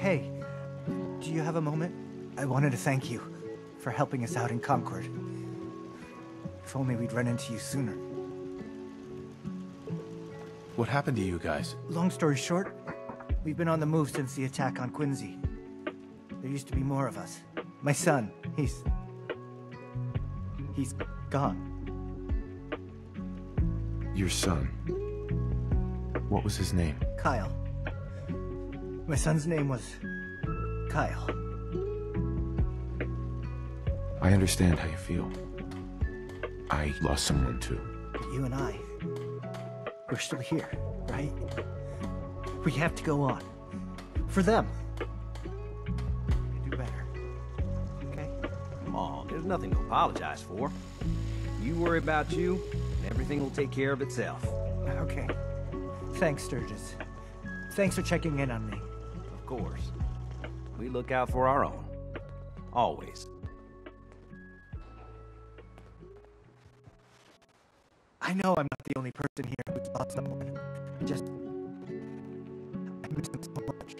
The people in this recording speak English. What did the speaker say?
Hey, do you have a moment? I wanted to thank you for helping us out in Concord. If only we'd run into you sooner. What happened to you guys? Long story short, we've been on the move since the attack on Quincy. There used to be more of us. My son, he's... He's gone. Your son. What was his name? Kyle. My son's name was... Kyle. I understand how you feel. I lost someone too. You and I... We're still here, right? We have to go on. For them. We do better. Okay? Come on, there's nothing to apologize for. You worry about you, and everything will take care of itself. Okay. Thanks, Sturgis. Thanks for checking in on me. Course. We look out for our own. Always. I know I'm not the only person here who's lost someone. I just... I miss them so much.